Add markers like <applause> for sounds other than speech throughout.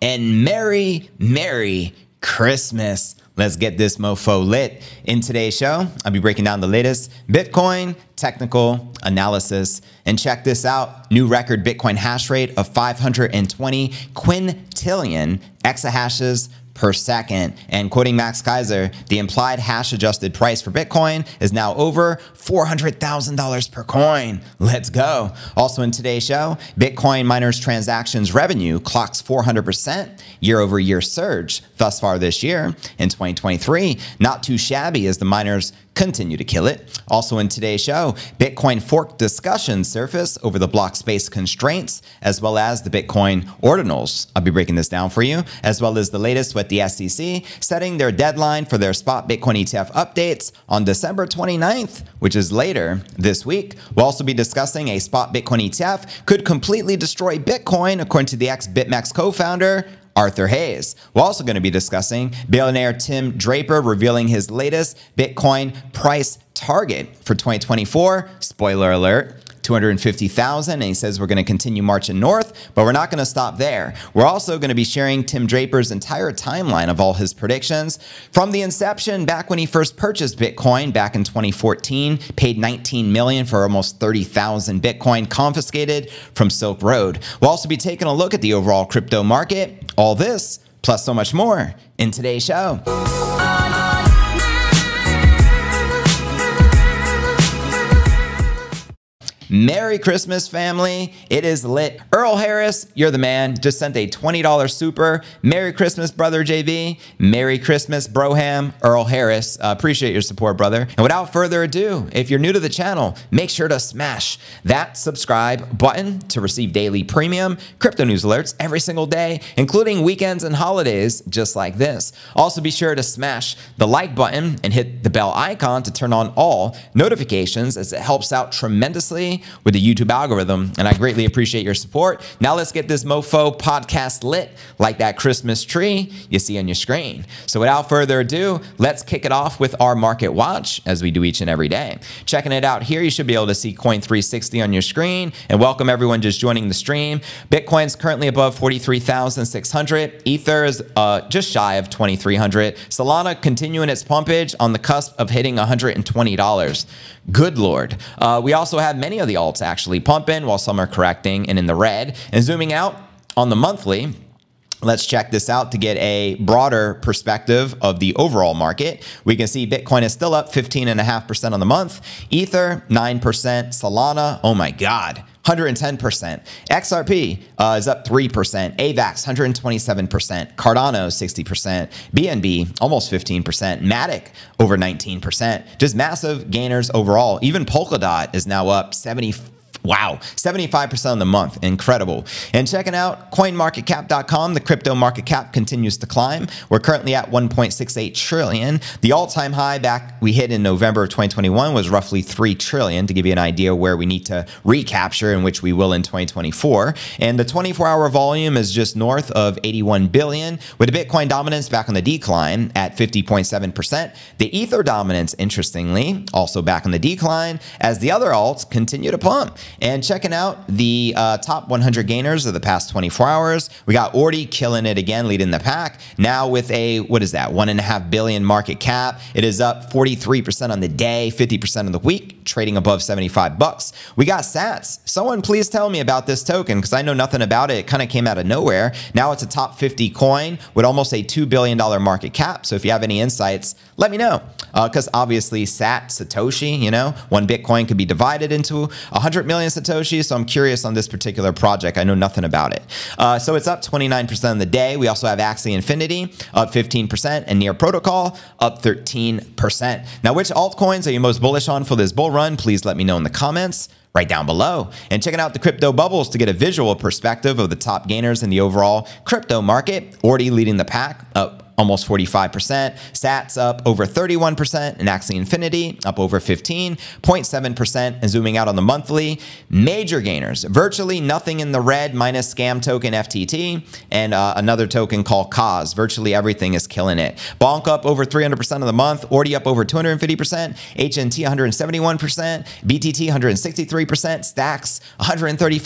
and Merry, Merry Christmas. Let's get this mofo lit. In today's show, I'll be breaking down the latest Bitcoin technical analysis. And check this out new record Bitcoin hash rate of 520 quintillion exahashes per second. And quoting Max Keiser, the implied hash adjusted price for Bitcoin is now over $400,000 per coin. Let's go. Also in today's show, Bitcoin miners transactions revenue clocks 400% year over year surge thus far this year in 2023. Not too shabby as the miners continue to kill it. Also in today's show, Bitcoin fork discussions surface over the block space constraints, as well as the Bitcoin ordinals. I'll be breaking this down for you, as well as the latest with the SEC setting their deadline for their spot Bitcoin ETF updates on December 29th, which is later this week. We'll also be discussing a spot Bitcoin ETF could completely destroy Bitcoin, according to the ex BitMEX co founder. Arthur Hayes. We're also going to be discussing billionaire Tim Draper revealing his latest Bitcoin price target for 2024. Spoiler alert. 250,000 and he says we're going to continue marching north, but we're not going to stop there. We're also going to be sharing Tim Draper's entire timeline of all his predictions from the inception back when he first purchased Bitcoin back in 2014, paid 19 million for almost 30,000 Bitcoin confiscated from Silk Road. We'll also be taking a look at the overall crypto market, all this plus so much more in today's show. Merry Christmas, family. It is lit. Earl Harris, you're the man. Just sent a $20 super. Merry Christmas, brother JB. Merry Christmas, Broham. Earl Harris. Uh, appreciate your support, brother. And without further ado, if you're new to the channel, make sure to smash that subscribe button to receive daily premium crypto news alerts every single day, including weekends and holidays, just like this. Also, be sure to smash the like button and hit the bell icon to turn on all notifications as it helps out tremendously with the YouTube algorithm, and I greatly appreciate your support. Now let's get this mofo podcast lit like that Christmas tree you see on your screen. So without further ado, let's kick it off with our market watch as we do each and every day. Checking it out here, you should be able to see Coin 360 on your screen, and welcome everyone just joining the stream. Bitcoin's currently above 43,600. Ether is uh, just shy of 2,300. Solana continuing its pumpage on the cusp of hitting $120. Good Lord. Uh, we also have many of the alts actually pumping while some are correcting and in the red. And zooming out on the monthly, Let's check this out to get a broader perspective of the overall market. We can see Bitcoin is still up 15.5% on the month, Ether 9%, Solana, oh my God, 110%. XRP uh, is up 3%. AVAX, 127%. Cardano, 60%. BNB, almost 15%. Matic, over 19%. Just massive gainers overall. Even Polkadot is now up 70 Wow, 75% on the month. Incredible. And checking out coinmarketcap.com, the crypto market cap continues to climb. We're currently at 1.68 trillion. The all-time high back we hit in November of 2021 was roughly 3 trillion to give you an idea where we need to recapture in which we will in 2024. And the 24-hour volume is just north of 81 billion with the Bitcoin dominance back on the decline at 50.7%. The Ether dominance interestingly also back on the decline as the other alts continue to pump. And checking out the uh, top 100 gainers of the past 24 hours, we got Ordi killing it again, leading the pack. Now with a, what is that, one and a half billion market cap. It is up 43% on the day, 50% of the week, trading above 75 bucks. We got Sats. Someone please tell me about this token because I know nothing about it. It kind of came out of nowhere. Now it's a top 50 coin with almost a $2 billion market cap. So if you have any insights, let me know. Because uh, obviously, Sat, Satoshi, you know, one Bitcoin could be divided into 100 million Satoshi, so I'm curious on this particular project. I know nothing about it. Uh, so it's up 29% of the day. We also have Axie Infinity up 15% and Near Protocol up 13%. Now, which altcoins are you most bullish on for this bull run? Please let me know in the comments right down below. And checking out the crypto bubbles to get a visual perspective of the top gainers in the overall crypto market. Ordi leading the pack up almost 45%. Sats up over 31%, and Axie Infinity up over 15.7%. And zooming out on the monthly, major gainers, virtually nothing in the red minus scam token FTT and uh, another token called Cause. Virtually everything is killing it. Bonk up over 300% of the month, Ordi up over 250%, HNT 171%, BTT 163%, Stacks 135%,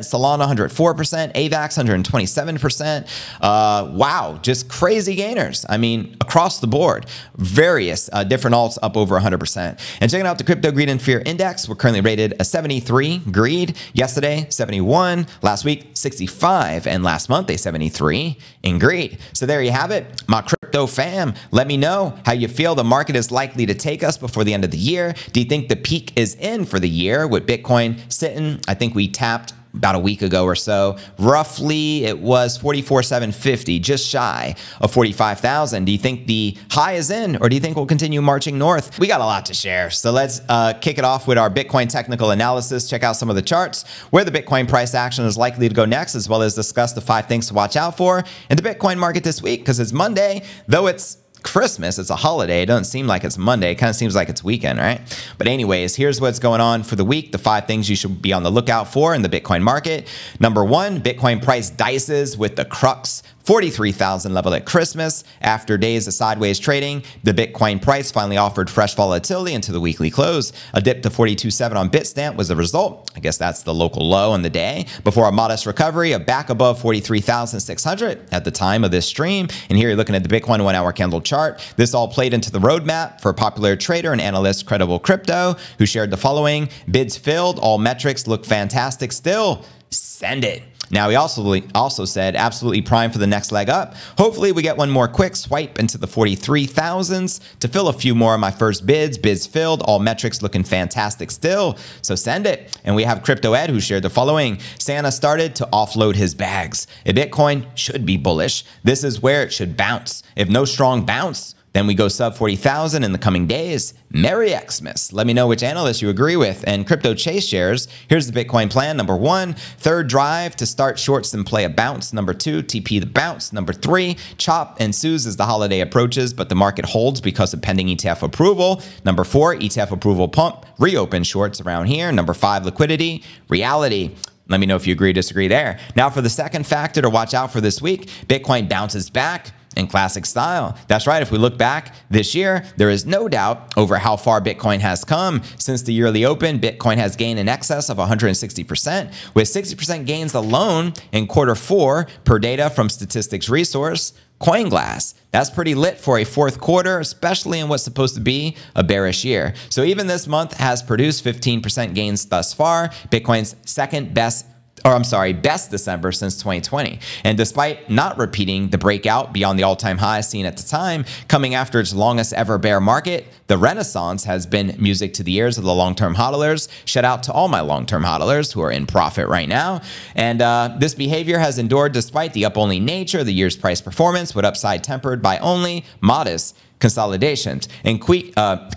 Solana 104%, AVAX 127%. Uh, wow, just crazy gainers. I mean, across the board, various uh, different alts up over 100%. And checking out the Crypto Greed and Fear Index, we're currently rated a 73 greed. Yesterday, 71. Last week, 65. And last month, a 73 in greed. So there you have it, my crypto fam. Let me know how you feel the market is likely to take us before the end of the year. Do you think the peak is in for the year with Bitcoin sitting? I think we tapped about a week ago or so. Roughly, it was 44,750, just shy of 45,000. Do you think the high is in, or do you think we'll continue marching north? We got a lot to share. So let's uh, kick it off with our Bitcoin technical analysis. Check out some of the charts, where the Bitcoin price action is likely to go next, as well as discuss the five things to watch out for in the Bitcoin market this week, because it's Monday, though it's Christmas. It's a holiday. It doesn't seem like it's Monday. It kind of seems like it's weekend, right? But anyways, here's what's going on for the week. The five things you should be on the lookout for in the Bitcoin market. Number one, Bitcoin price dices with the crux 43,000 level at Christmas. After days of sideways trading, the Bitcoin price finally offered fresh volatility into the weekly close. A dip to 42.7 on Bitstamp was the result. I guess that's the local low on the day. Before a modest recovery, a back above 43,600 at the time of this stream. And here you're looking at the Bitcoin one hour candle chart. This all played into the roadmap for popular trader and analyst Credible Crypto, who shared the following bids filled, all metrics look fantastic still. Send it. Now, he also, also said absolutely prime for the next leg up. Hopefully, we get one more quick swipe into the 43,000s to fill a few more of my first bids. Bids filled, all metrics looking fantastic still. So send it. And we have Crypto Ed who shared the following Santa started to offload his bags. A Bitcoin should be bullish. This is where it should bounce. If no strong bounce, then we go sub 40,000 in the coming days. Merry Xmas. Let me know which analyst you agree with. And Crypto Chase shares. Here's the Bitcoin plan. Number one, third drive to start shorts and play a bounce. Number two, TP the bounce. Number three, chop ensues as the holiday approaches, but the market holds because of pending ETF approval. Number four, ETF approval pump. Reopen shorts around here. Number five, liquidity. Reality. Let me know if you agree disagree there. Now, for the second factor to watch out for this week, Bitcoin bounces back in classic style. That's right. If we look back this year, there is no doubt over how far Bitcoin has come. Since the yearly open, Bitcoin has gained in excess of 160%, with 60% gains alone in quarter four per data from Statistics Resource. CoinGlass. That's pretty lit for a fourth quarter, especially in what's supposed to be a bearish year. So even this month has produced 15% gains thus far, Bitcoin's second best or I'm sorry, best December since 2020. And despite not repeating the breakout beyond the all time high seen at the time, coming after its longest ever bear market, the renaissance has been music to the ears of the long term hodlers. Shout out to all my long term hodlers who are in profit right now. And uh, this behavior has endured despite the up only nature of the year's price performance, with upside tempered by only modest consolidations. And que- uh,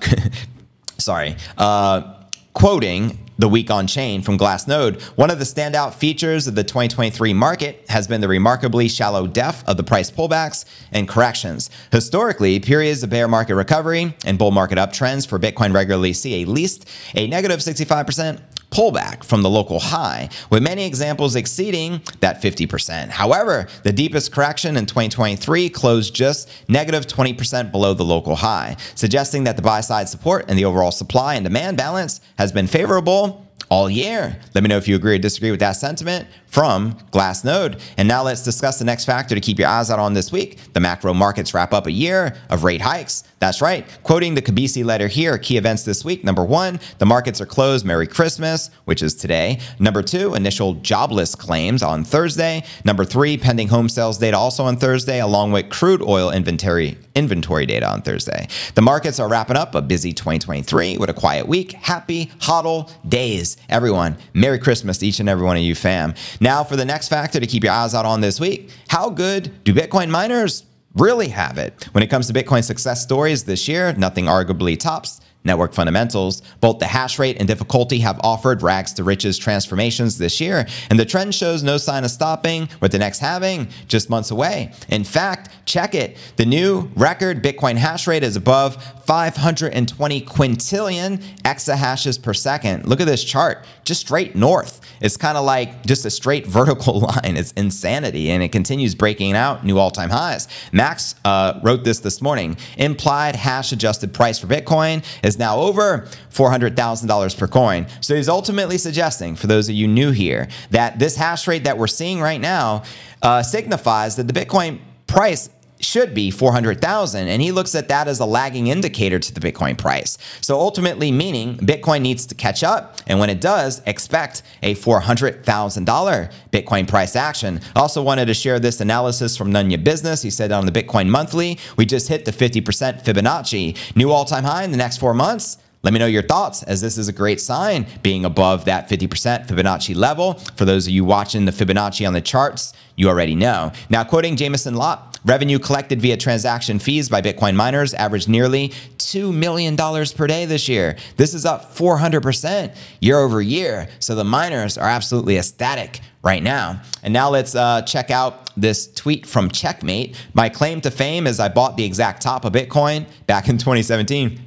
<laughs> sorry, uh, quoting the week on chain from Glassnode. One of the standout features of the 2023 market has been the remarkably shallow depth of the price pullbacks and corrections. Historically, periods of bear market recovery and bull market uptrends for Bitcoin regularly see at least a negative 65% pullback from the local high, with many examples exceeding that 50%. However, the deepest correction in 2023 closed just negative 20% below the local high, suggesting that the buy side support and the overall supply and demand balance has been favorable all year. Let me know if you agree or disagree with that sentiment from Glassnode. And now let's discuss the next factor to keep your eyes out on this week. The macro markets wrap up a year of rate hikes. That's right. Quoting the Kobeissi letter here, key events this week. Number one, the markets are closed. Merry Christmas, which is today. Number two, initial jobless claims on Thursday. Number three, pending home sales data also on Thursday, along with crude oil inventory inventory data on Thursday. The markets are wrapping up a busy 2023 with a quiet week. Happy HODL days, everyone. Merry Christmas to each and every one of you, fam. Now, for the next factor to keep your eyes out on this week, how good do Bitcoin miners really have it? When it comes to Bitcoin success stories this year, nothing arguably tops network fundamentals. Both the hash rate and difficulty have offered rags to riches transformations this year, and the trend shows no sign of stopping, with the next halving just months away. In fact, check it. The new record Bitcoin hash rate is above 520 quintillion exahashes per second. Look at this chart, just straight north. It's kind of like just a straight <laughs> vertical line. It's insanity, and it continues breaking out new all-time highs. Max uh, wrote this this morning. Implied hash adjusted price for Bitcoin is now over $400,000 per coin. So he's ultimately suggesting, for those of you new here, that this hash rate that we're seeing right now uh, signifies that the Bitcoin price should be 400,000 and he looks at that as a lagging indicator to the Bitcoin price. So ultimately meaning Bitcoin needs to catch up and when it does expect a $400,000 Bitcoin price action. Also wanted to share this analysis from Nunya Business. He said on the Bitcoin monthly, we just hit the 50% Fibonacci, new all-time high in the next 4 months. Let me know your thoughts as this is a great sign being above that 50% Fibonacci level. For those of you watching the Fibonacci on the charts, you already know. Now, quoting Jameson Lopp, revenue collected via transaction fees by Bitcoin miners averaged nearly $2 million per day this year. This is up 400% year over year. So the miners are absolutely ecstatic right now. And now let's uh, check out this tweet from Checkmate. My claim to fame is I bought the exact top of Bitcoin back in 2017.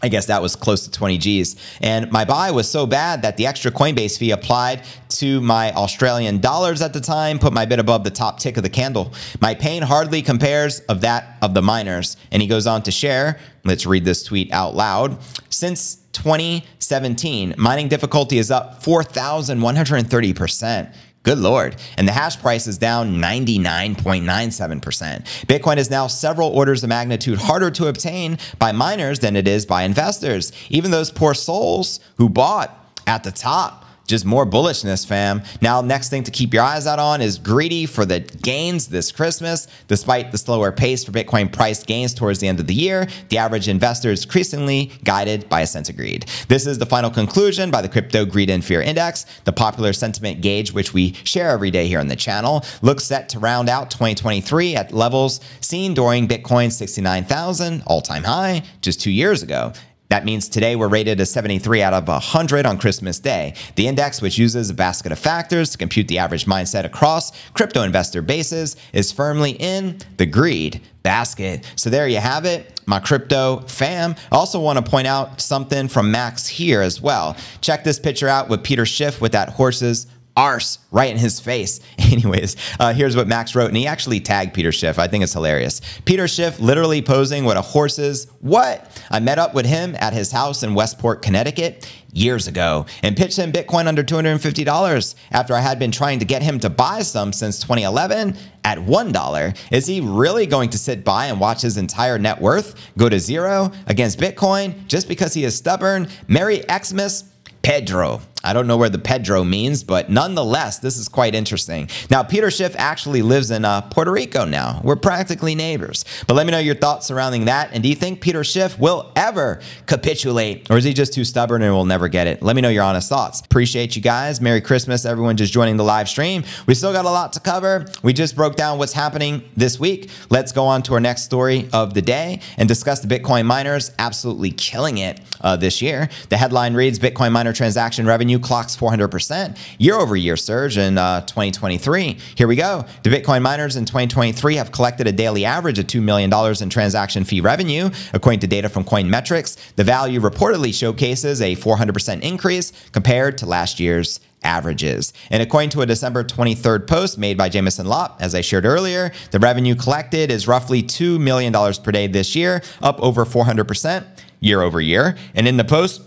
I guess that was close to 20 G's. And my buy was so bad that the extra Coinbase fee applied to my Australian dollars at the time put my bid above the top tick of the candle. My pain hardly compares of that of the miners. And he goes on to share, let's read this tweet out loud. Since 2017, mining difficulty is up 4,130%. Good Lord. And the hash price is down 99.97%. Bitcoin is now several orders of magnitude harder to obtain by miners than it is by investors. Even those poor souls who bought at the top just more bullishness, fam. Now, next thing to keep your eyes out on is greedy for the gains this Christmas. Despite the slower pace for Bitcoin price gains towards the end of the year, the average investor is increasingly guided by a sense of greed. This is the final conclusion by the Crypto Greed and Fear Index, the popular sentiment gauge which we share every day here on the channel. Looks set to round out 2023 at levels seen during Bitcoin's 69,000 all-time high just two years ago. That means today we're rated a 73 out of 100 on Christmas Day. The index, which uses a basket of factors to compute the average mindset across crypto investor bases, is firmly in the greed basket. So there you have it, my crypto fam. I also want to point out something from Max here as well. Check this picture out with Peter Schiff with that horses arse right in his face. <laughs> Anyways, uh, here's what Max wrote, and he actually tagged Peter Schiff. I think it's hilarious. Peter Schiff literally posing what a horse is. What? I met up with him at his house in Westport, Connecticut years ago and pitched him Bitcoin under $250 after I had been trying to get him to buy some since 2011 at $1. Is he really going to sit by and watch his entire net worth go to zero against Bitcoin just because he is stubborn? Merry Xmas, Pedro. I don't know where the Pedro means, but nonetheless, this is quite interesting. Now, Peter Schiff actually lives in uh, Puerto Rico now. We're practically neighbors. But let me know your thoughts surrounding that. And do you think Peter Schiff will ever capitulate, or is he just too stubborn and will never get it? Let me know your honest thoughts. Appreciate you guys. Merry Christmas, everyone just joining the live stream. We still got a lot to cover. We just broke down what's happening this week. Let's go on to our next story of the day and discuss the Bitcoin miners absolutely killing it uh, this year. The headline reads Bitcoin miner transaction revenue clocks 400% year over year surge in uh, 2023. Here we go. The Bitcoin miners in 2023 have collected a daily average of $2 million in transaction fee revenue, according to data from Coinmetrics. The value reportedly showcases a 400% increase compared to last year's averages. And according to a December 23rd post made by Jameson Lopp, as I shared earlier, the revenue collected is roughly $2 million per day this year, up over 400% year over year. And in the post,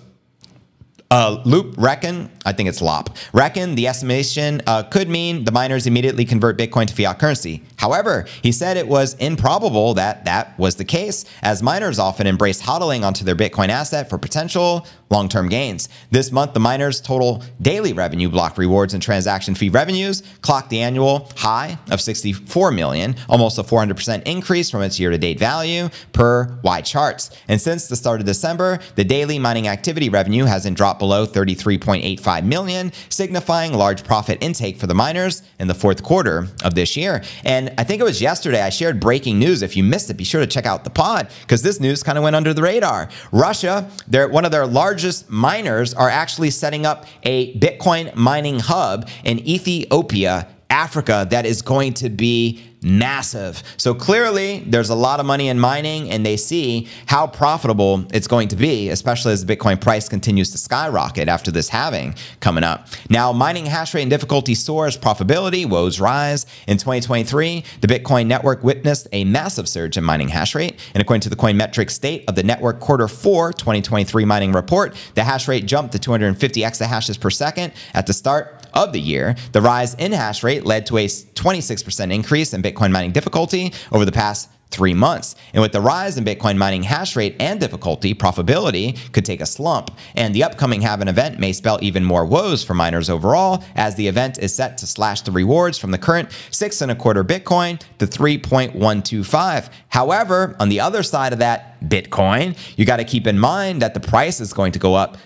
uh, Loop reckon, I think it's LOP, reckon the estimation uh, could mean the miners immediately convert Bitcoin to fiat currency. However, he said it was improbable that that was the case, as miners often embrace hodling onto their Bitcoin asset for potential long-term gains. This month, the miners' total daily revenue, block rewards, and transaction fee revenues clocked the annual high of 64 million, almost a 400% increase from its year-to-date value per YCharts. And since the start of December, the daily mining activity revenue hasn't dropped below 33.85 million, signifying large profit intake for the miners in the fourth quarter of this year. And I think it was yesterday I shared breaking news. If you missed it, be sure to check out the pod because this news kind of went under the radar. Russia, they're one of their largest largest miners are actually setting up a Bitcoin mining hub in Ethiopia, Africa, that is going to be massive. So clearly, there's a lot of money in mining, and they see how profitable it's going to be, especially as the Bitcoin price continues to skyrocket after this halving coming up. Now, mining hash rate and difficulty soars, profitability woes rise. In 2023, the Bitcoin network witnessed a massive surge in mining hash rate. And according to the Coinmetrics State of the Network Quarter 4 2023 mining report, the hash rate jumped to 250 exahashes per second at the start of the year. The rise in hash rate led to a 26% increase in Bitcoin mining difficulty over the past three months. And with the rise in Bitcoin mining hash rate and difficulty, profitability could take a slump. And the upcoming halving event may spell even more woes for miners overall, as the event is set to slash the rewards from the current six and a quarter Bitcoin to 3.125. However, on the other side of that Bitcoin, you got to keep in mind that the price is going to go up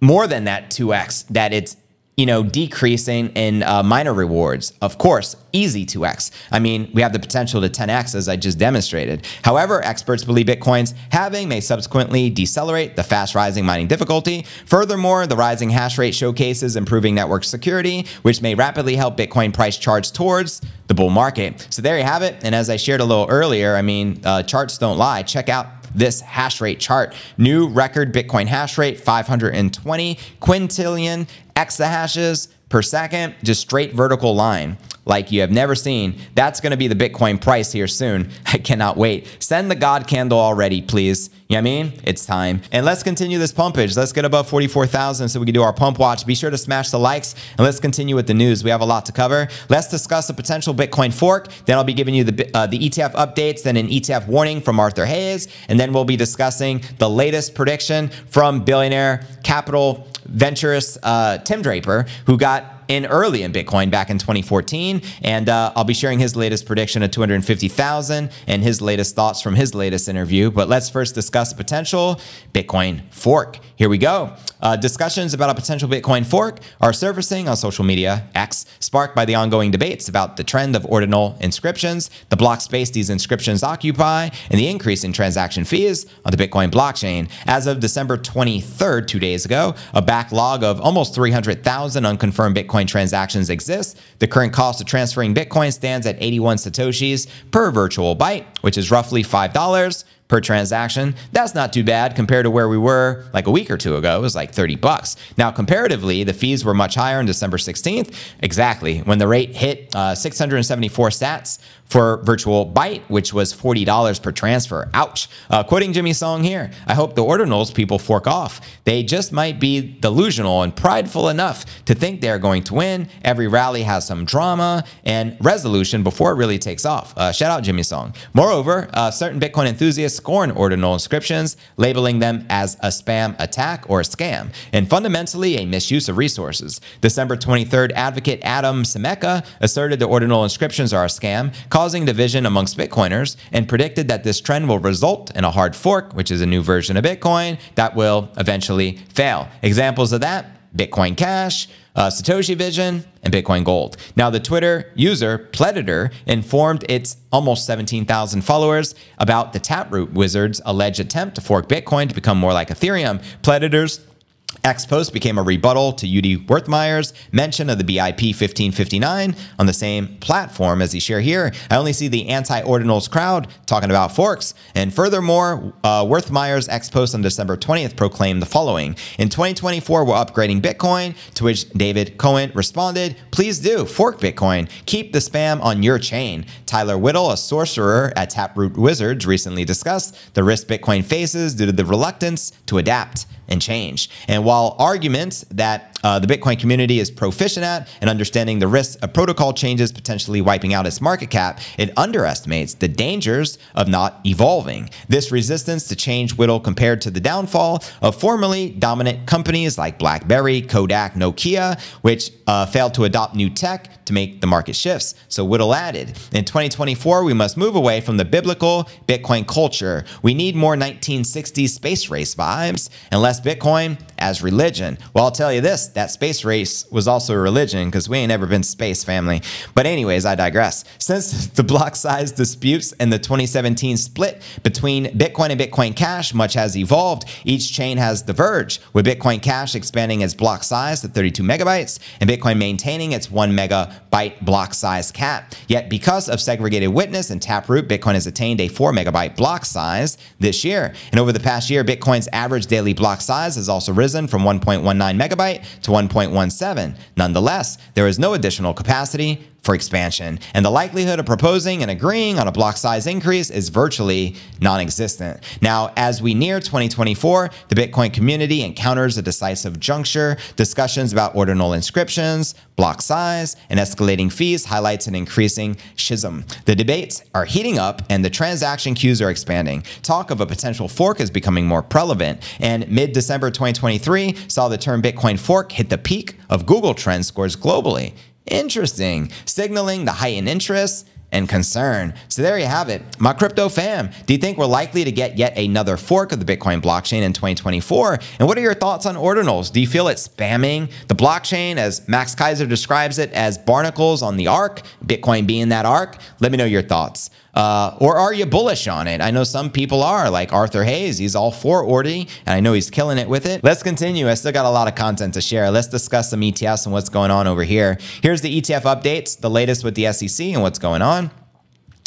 more than that 2x that it's you know, decreasing in uh, miner rewards. Of course, easy 2x. I mean, we have the potential to 10x as I just demonstrated. However, experts believe Bitcoin's halving may subsequently decelerate the fast rising mining difficulty. Furthermore, the rising hash rate showcases improving network security, which may rapidly help Bitcoin price charge towards the bull market. So there you have it. And as I shared a little earlier, I mean, uh, charts don't lie. Check out this hash rate chart. New record Bitcoin hash rate 520 quintillion exahashes per second, just straight vertical line like you have never seen. That's going to be the Bitcoin price here soon. <laughs> I cannot wait. Send the God candle already, please. You know what I mean? It's time. And let's continue this pumpage. Let's get above 44,000 so we can do our pump watch. Be sure to smash the likes and let's continue with the news. We have a lot to cover. Let's discuss a potential Bitcoin fork. Then I'll be giving you the, uh, the ETF updates, then an ETF warning from Arthur Hayes. And then we'll be discussing the latest prediction from billionaire capital venturist uh, Tim Draper, who got in early in Bitcoin back in 2014. And uh, I'll be sharing his latest prediction of 250,000 and his latest thoughts from his latest interview. But let's first discuss a potential Bitcoin fork. Here we go. Uh, discussions about a potential Bitcoin fork are surfacing on social media, X, sparked by the ongoing debates about the trend of ordinal inscriptions, the block space these inscriptions occupy, and the increase in transaction fees on the Bitcoin blockchain. As of December 23rd, two days ago, a backlog of almost 300,000 unconfirmed Bitcoin transactions exist. The current cost of transferring Bitcoin stands at 81 Satoshis per virtual byte, which is roughly $5 per transaction. That's not too bad compared to where we were like a week or two ago. It was like 30 bucks. Now, comparatively, the fees were much higher on December 16th. Exactly. When the rate hit uh, 674 sats for virtual byte, which was $40 per transfer. Ouch. Uh, quoting Jimmy Song here, I hope the ordinals people fork off. They just might be delusional and prideful enough to think they're going to win. Every rally has some drama and resolution before it really takes off. Uh, shout out Jimmy Song. Moreover, uh, certain Bitcoin enthusiasts scorn ordinal inscriptions, labeling them as a spam attack or a scam, and fundamentally a misuse of resources. December 23rd, advocate Adam Semeka asserted the ordinal inscriptions are a scam, causing division amongst Bitcoiners, and predicted that this trend will result in a hard fork, which is a new version of Bitcoin that will eventually fail. Examples of that Bitcoin Cash, uh, Satoshi Vision, and Bitcoin Gold. Now, the Twitter user Predator informed its almost 17,000 followers about the Taproot Wizard's alleged attempt to fork Bitcoin to become more like Ethereum. Predators X post became a rebuttal to Udi Wertheimer's mention of the BIP 1559 on the same platform as he shared here. I only see the anti-ordinals crowd talking about forks. And furthermore, uh, Wertheimer's X post on December 20th proclaimed the following. In 2024, we're upgrading Bitcoin, to which David Cohen responded, please do, fork Bitcoin. Keep the spam on your chain. Tyler Whittle, a sorcerer at Taproot Wizards, recently discussed the risk Bitcoin faces due to the reluctance to adapt and change. And while arguments that uh, the Bitcoin community is proficient at and understanding the risks of protocol changes potentially wiping out its market cap, it underestimates the dangers of not evolving. This resistance to change whittle compared to the downfall of formerly dominant companies like BlackBerry, Kodak, Nokia, which uh, failed to adopt new tech to make the market shifts. So Whittle added, in 2024, we must move away from the biblical Bitcoin culture. We need more 1960s space race vibes and less Bitcoin as religion. Well, I'll tell you this, that space race was also a religion because we ain't ever been space family. But anyways, I digress. Since <laughs> the block size disputes and the 2017 split between Bitcoin and Bitcoin Cash much has evolved, each chain has diverged, with Bitcoin Cash expanding its block size to 32 megabytes and Bitcoin maintaining its 1 megabyte block size cap. Yet because of segregated witness and Taproot, Bitcoin has attained a 4 megabyte block size this year. And over the past year, Bitcoin's average daily block size has also risen from 1.19 megabyte to 1.17. Nonetheless, there is no additional capacity for expansion, and the likelihood of proposing and agreeing on a block size increase is virtually non existent. Now, as we near 2024, the Bitcoin community encounters a decisive juncture. Discussions about ordinal inscriptions, block size, and escalating fees highlights an increasing schism. The debates are heating up and the transaction queues are expanding. Talk of a potential fork is becoming more prevalent, and mid December 2023 saw the term Bitcoin fork hit the peak of Google Trend scores globally. Interesting, signaling the heightened interest and concern. So there you have it. My crypto fam, do you think we're likely to get yet another fork of the Bitcoin blockchain in 2024? And what are your thoughts on ordinals? Do you feel it spamming the blockchain as Max Keiser describes it as barnacles on the ark, Bitcoin being that ark? Let me know your thoughts. Uh, or are you bullish on it? I know some people are, like Arthur Hayes. He's all for Ordi, and I know he's killing it with it. Let's continue. I still got a lot of content to share. Let's discuss some ETFs and what's going on over here. Here's the ETF updates, the latest with the SEC and what's going on.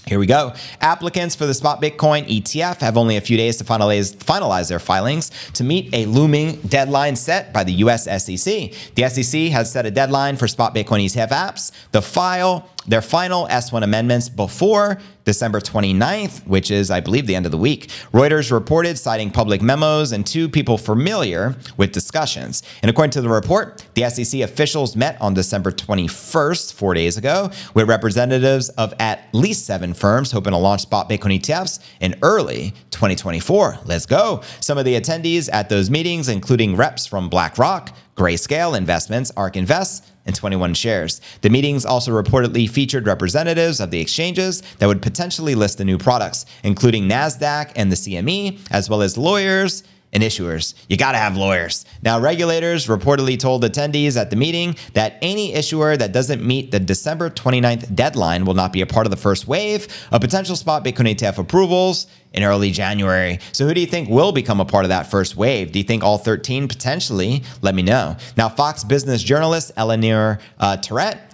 Here we go. Applicants for the Spot Bitcoin ETF have only a few days to finalize, finalize their filings to meet a looming deadline set by the US SEC. The SEC has set a deadline for Spot Bitcoin ETF apps. The file their final S1 amendments before December 29th, which is, I believe, the end of the week. Reuters reported citing public memos and two people familiar with discussions. And according to the report, the SEC officials met on December 21st, four days ago, with representatives of at least seven firms hoping to launch spot Bitcoin ETFs in early 2024. Let's go. Some of the attendees at those meetings, including reps from BlackRock, Grayscale Investments, ARK Invest, and 21 shares. The meetings also reportedly featured representatives of the exchanges that would potentially list the new products, including NASDAQ and the CME, as well as lawyers and issuers. You got to have lawyers. Now, regulators reportedly told attendees at the meeting that any issuer that doesn't meet the December 29th deadline will not be a part of the first wave of potential spot Bitcoin ETF approvals in early January. So who do you think will become a part of that first wave? Do you think all 13 potentially? Let me know. Now, Fox Business journalist Eleanor uh,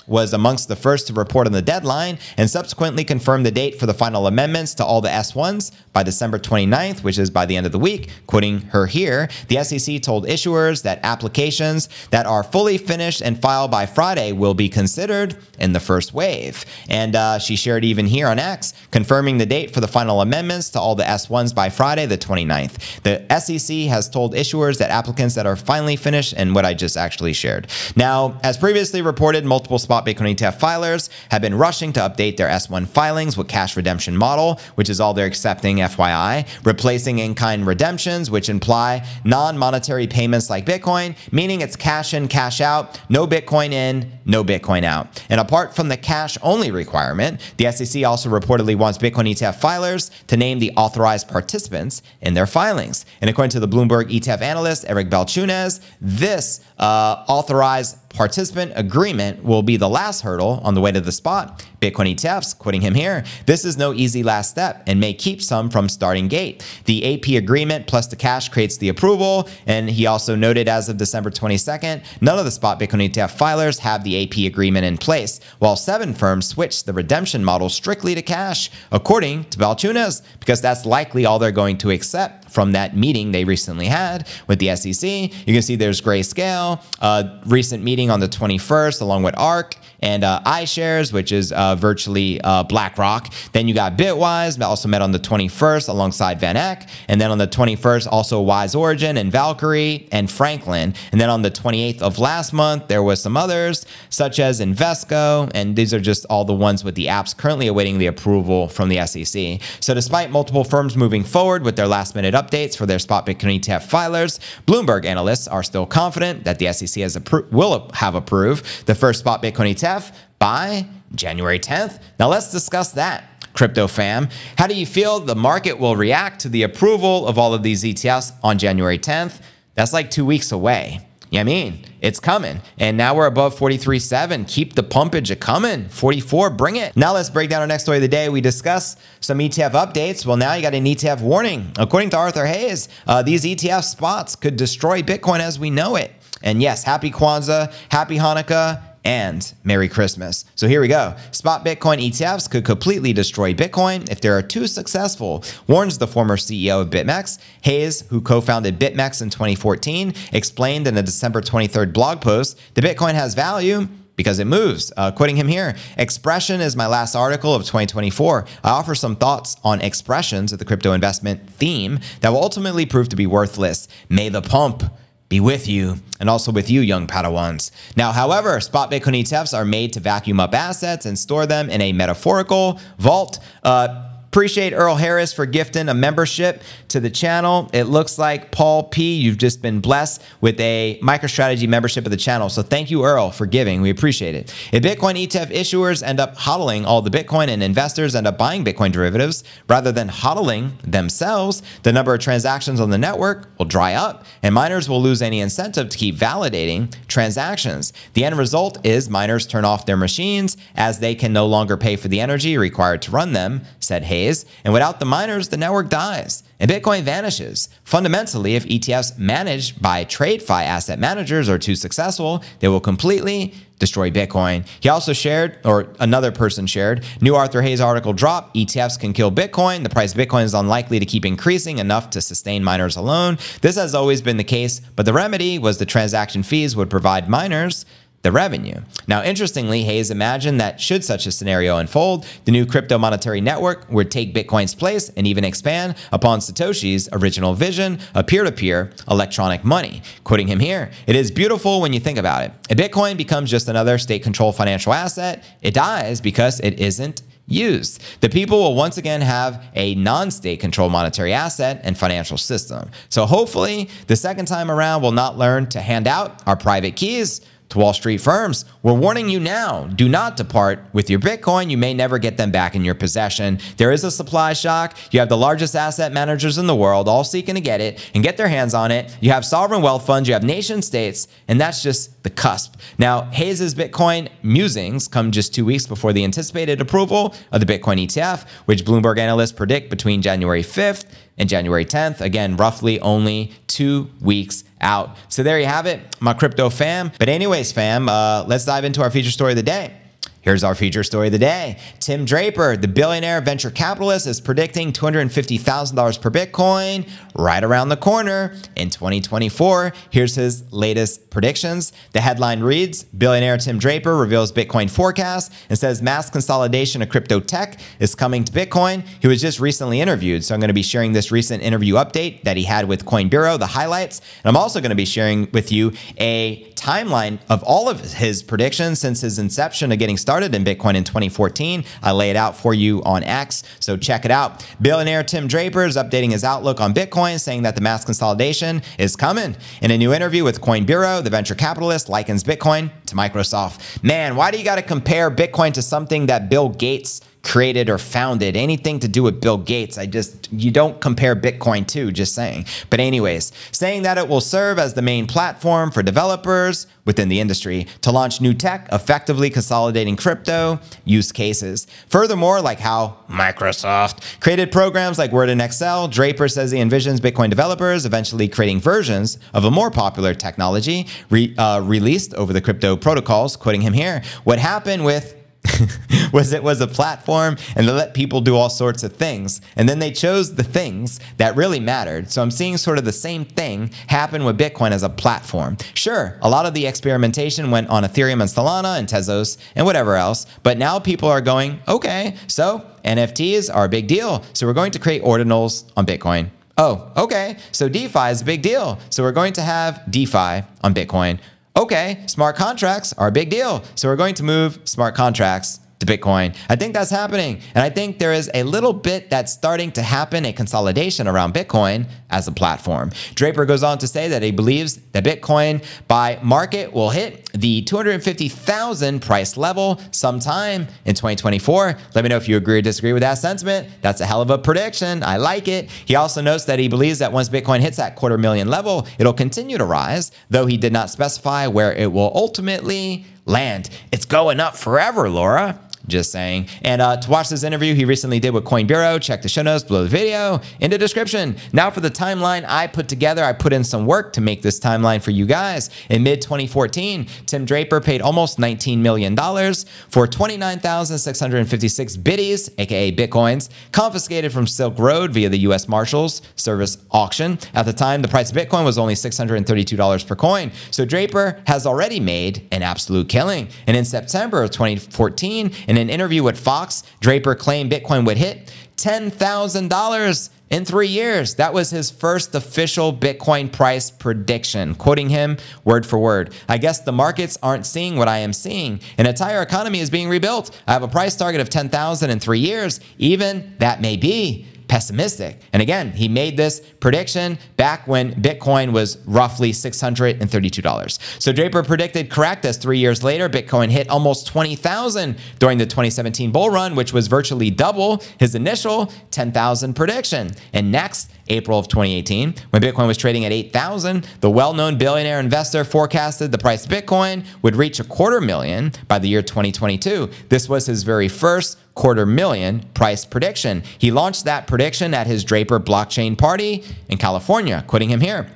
was amongst the first to report on the deadline and subsequently confirmed the date for the final amendments to all the S1s by December 29th, which is by the end of the week. Quoting her here, the SEC told issuers that applications that are fully finished and filed by Friday will be considered in the first wave. And uh, she shared even here on X, confirming the date for the final amendments to all the S1s by Friday, the 29th. The SEC has told issuers that applicants that are finally finished and what I just actually shared. Now, as previously reported, multiple spot Bitcoin ETF filers have been rushing to update their S1 filings with cash redemption model, which is all they're accepting FYI, replacing in-kind redemptions, which imply non-monetary payments like Bitcoin, meaning it's cash in, cash out, no Bitcoin in, no Bitcoin out. And apart from the cash only requirement, the SEC also reportedly wants Bitcoin ETF filers to name the authorized participants in their filings. And according to the Bloomberg ETF analyst, Eric Balchunas, this uh, authorized participant agreement will be the last hurdle on the way to the spot. Bitcoin ETFs, quitting him here, this is no easy last step and may keep some from starting gate. The AP agreement plus the cash creates the approval. And he also noted as of December 22nd, none of the spot Bitcoin ETF filers have the AP agreement in place, while seven firms switched the redemption model strictly to cash, according to Balchunas, because that's likely all they're going to accept from that meeting they recently had with the SEC. You can see there's Grayscale, uh, recent meeting meeting on the 21st, along with ARK and uh, iShares, which is uh, virtually uh, BlackRock. Then you got Bitwise, also met on the 21st alongside Van Eck. And then on the 21st, also Wise Origin and Valkyrie and Franklin. And then on the 28th of last month, there was some others, such as Invesco. And these are just all the ones with the apps currently awaiting the approval from the SEC. So despite multiple firms moving forward with their last minute updates for their spot Bitcoin ETF filers, Bloomberg analysts are still confident that the SEC has approved will have approved the first spot Bitcoin ETF by January 10th. Now let's discuss that. Crypto fam, how do you feel the market will react to the approval of all of these ETFs on January 10th? That's like two weeks away. Yeah, I mean, it's coming. And now we're above 43.7. Keep the pumpage a coming. 44, bring it. Now let's break down our next story of the day. We discuss some ETF updates. Well, now you got an ETF warning. According to Arthur Hayes, uh, these ETF spots could destroy Bitcoin as we know it. And yes, happy Kwanzaa, happy Hanukkah, and Merry Christmas. So here we go. Spot Bitcoin ETFs could completely destroy Bitcoin if they are too successful, warns the former CEO of BitMEX. Hayes, who co founded BitMEX in 2014, explained in a December 23rd blog post that Bitcoin has value because it moves. Uh, quoting him here, expression is my last article of 2024. I offer some thoughts on expressions of the crypto investment theme that will ultimately prove to be worthless. May the pump be with you and also with you, young Padawans. Now, however, spot Bitcoin ETFs are made to vacuum up assets and store them in a metaphorical vault. Uh, Appreciate Earl Harris for gifting a membership to the channel. It looks like Paul P, you've just been blessed with a MicroStrategy membership of the channel. So thank you, Earl, for giving. We appreciate it. If Bitcoin ETF issuers end up hodling all the Bitcoin and investors end up buying Bitcoin derivatives rather than hodling themselves, the number of transactions on the network will dry up and miners will lose any incentive to keep validating transactions. The end result is miners turn off their machines as they can no longer pay for the energy required to run them, said Hayes days, and without the miners, the network dies and Bitcoin vanishes. Fundamentally, if ETFs managed by TradFi asset managers are too successful, they will completely destroy Bitcoin. He also shared, or another person shared, new Arthur Hayes article drop, ETFs can kill Bitcoin. The price of Bitcoin is unlikely to keep increasing enough to sustain miners alone. This has always been the case, but the remedy was the transaction fees would provide miners the revenue. Now, interestingly, Hayes imagined that should such a scenario unfold, the new crypto monetary network would take Bitcoin's place and even expand upon Satoshi's original vision of peer to peer electronic money. Quoting him here, it is beautiful when you think about it. If Bitcoin becomes just another state controlled financial asset, it dies because it isn't used. The people will once again have a non state controlled monetary asset and financial system. So hopefully, the second time around, we'll not learn to hand out our private keys to Wall Street firms, we're warning you now do not depart with your Bitcoin. You may never get them back in your possession. There is a supply shock. You have the largest asset managers in the world all seeking to get it and get their hands on it. You have sovereign wealth funds, you have nation states, and that's just the cusp. Now, Hayes' Bitcoin musings come just two weeks before the anticipated approval of the Bitcoin ETF, which Bloomberg analysts predict between January 5th and January 10th. Again, roughly only two weeks out. So there you have it, my crypto fam. But anyways, fam, uh, let's dive into our feature story of the day. Here's our feature story of the day. Tim Draper, the billionaire venture capitalist, is predicting $250,000 per Bitcoin right around the corner in 2024. Here's his latest predictions. The headline reads Billionaire Tim Draper reveals Bitcoin forecast and says mass consolidation of crypto tech is coming to Bitcoin. He was just recently interviewed, so I'm going to be sharing this recent interview update that he had with Coin Bureau, the highlights. And I'm also going to be sharing with you a timeline of all of his predictions since his inception of getting started in Bitcoin in 2014. I lay it out for you on X, so check it out. Billionaire Tim Draper is updating his outlook on Bitcoin, saying that the mass consolidation is coming. In a new interview with Coin Bureau, the venture capitalist likens Bitcoin to Microsoft. Man, why do you got to compare Bitcoin to something that Bill Gates created or founded, anything to do with Bill Gates. I just, you don't compare Bitcoin to, just saying. But, anyways, saying that it will serve as the main platform for developers within the industry to launch new tech, effectively consolidating crypto use cases. Furthermore, like how Microsoft created programs like Word and Excel, Draper says he envisions Bitcoin developers eventually creating versions of a more popular technology re, uh, released over the crypto protocols. Quoting him here, what happened with <laughs> was it was a platform and they let people do all sorts of things. And then they chose the things that really mattered. So I'm seeing sort of the same thing happen with Bitcoin as a platform. Sure, a lot of the experimentation went on Ethereum and Solana and Tezos and whatever else, but now people are going, okay, so NFTs are a big deal. So we're going to create ordinals on Bitcoin. Oh, okay, so DeFi is a big deal. So we're going to have DeFi on Bitcoin okay, smart contracts are a big deal. So we're going to move smart contracts to Bitcoin. I think that's happening. And I think there is a little bit that's starting to happen, a consolidation around Bitcoin as a platform. Draper goes on to say that he believes that Bitcoin by market will hit the 250,000 price level sometime in 2024. Let me know if you agree or disagree with that sentiment. That's a hell of a prediction. I like it. He also notes that he believes that once Bitcoin hits that quarter million level, it'll continue to rise, though he did not specify where it will ultimately land. It's going up forever, Laura. Just saying. And uh, to watch this interview he recently did with Coin Bureau, check the show notes below the video in the description. Now for the timeline I put together, I put in some work to make this timeline for you guys. In mid 2014, Tim Draper paid almost $19 million for 29,656 biddies, aka Bitcoins, confiscated from Silk Road via the US Marshals Service auction. At the time, the price of Bitcoin was only $632 per coin. So Draper has already made an absolute killing. And in September of 2014, in an interview with Fox, Draper claimed Bitcoin would hit $10,000 in three years. That was his first official Bitcoin price prediction. Quoting him word for word I guess the markets aren't seeing what I am seeing. An entire economy is being rebuilt. I have a price target of 10,000 in three years. Even that may be pessimistic. And again, he made this prediction back when Bitcoin was roughly $632. So Draper predicted correct as three years later, Bitcoin hit almost 20,000 during the 2017 bull run, which was virtually double his initial 10,000 prediction. And next, April of 2018, when Bitcoin was trading at 8,000, the well-known billionaire investor forecasted the price of Bitcoin would reach a quarter million by the year 2022. This was his very first quarter million price prediction. He launched that prediction at his Draper blockchain party in California, quitting him here.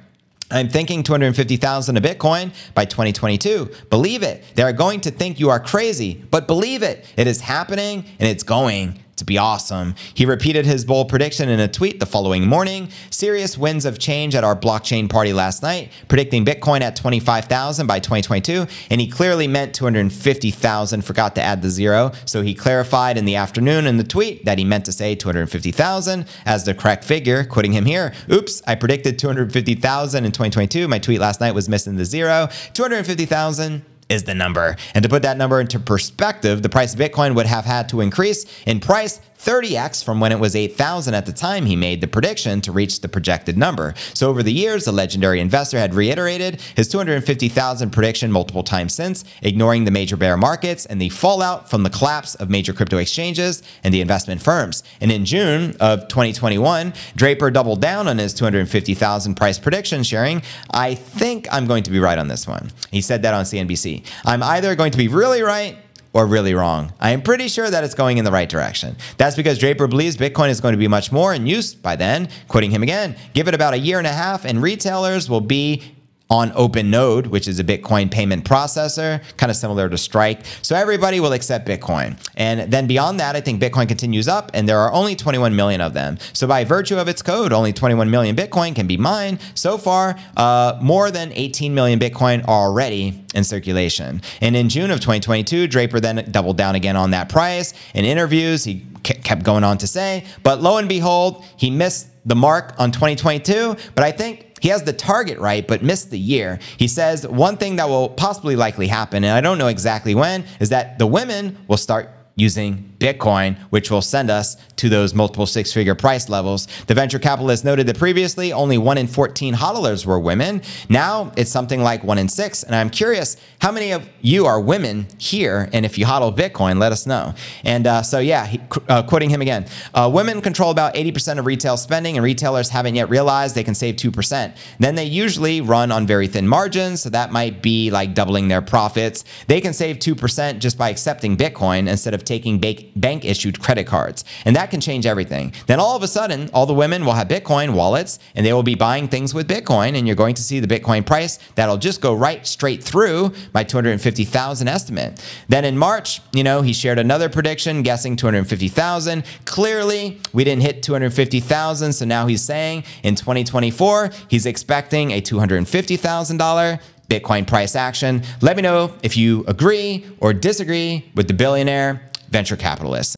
I'm thinking 250,000 a Bitcoin by 2022. Believe it. They're going to think you are crazy, but believe it. It is happening and it's going to be awesome. He repeated his bold prediction in a tweet the following morning. Serious winds of change at our blockchain party last night, predicting Bitcoin at 25,000 by 2022, and he clearly meant 250,000, forgot to add the zero. So he clarified in the afternoon in the tweet that he meant to say 250,000 as the correct figure, quoting him here. Oops, I predicted 250,000 in 2022. My tweet last night was missing the zero. 250,000 is the number. And to put that number into perspective, the price of Bitcoin would have had to increase in price 30x from when it was 8,000 at the time he made the prediction to reach the projected number. So over the years, the legendary investor had reiterated his 250,000 prediction multiple times since, ignoring the major bear markets and the fallout from the collapse of major crypto exchanges and the investment firms. And in June of 2021, Draper doubled down on his 250,000 price prediction, sharing, I think I'm going to be right on this one. He said that on CNBC. I'm either going to be really right or really wrong. I am pretty sure that it's going in the right direction. That's because Draper believes Bitcoin is going to be much more in use by then. Quoting him again, give it about a year and a half, and retailers will be on OpenNode, which is a Bitcoin payment processor, kind of similar to Strike. So everybody will accept Bitcoin. And then beyond that, I think Bitcoin continues up, and there are only 21 million of them. So by virtue of its code, only 21 million Bitcoin can be mined. So far, uh, more than 18 million Bitcoin are already in circulation. And in June of 2022, Draper then doubled down again on that price. In interviews, he kept going on to say, but lo and behold, he missed the mark on 2022. But I think he has the target right, but missed the year. He says one thing that will possibly likely happen, and I don't know exactly when, is that the women will start using Bitcoin, which will send us to those multiple six figure price levels. The venture capitalist noted that previously only one in 14 hodlers were women. Now it's something like one in six. And I'm curious how many of you are women here? And if you hodl Bitcoin, let us know. And uh, so, yeah, he, uh, quoting him again uh, women control about 80% of retail spending, and retailers haven't yet realized they can save 2%. Then they usually run on very thin margins. So that might be like doubling their profits. They can save 2% just by accepting Bitcoin instead of taking taking bank issued credit cards. And that can change everything. Then all of a sudden, all the women will have Bitcoin wallets and they will be buying things with Bitcoin. And you're going to see the Bitcoin price that'll just go right straight through my 250,000 estimate. Then in March, you know, he shared another prediction, guessing 250,000. Clearly, we didn't hit 250,000. So now he's saying in 2024, he's expecting a $250,000 Bitcoin price action. Let me know if you agree or disagree with the billionaire venture capitalist.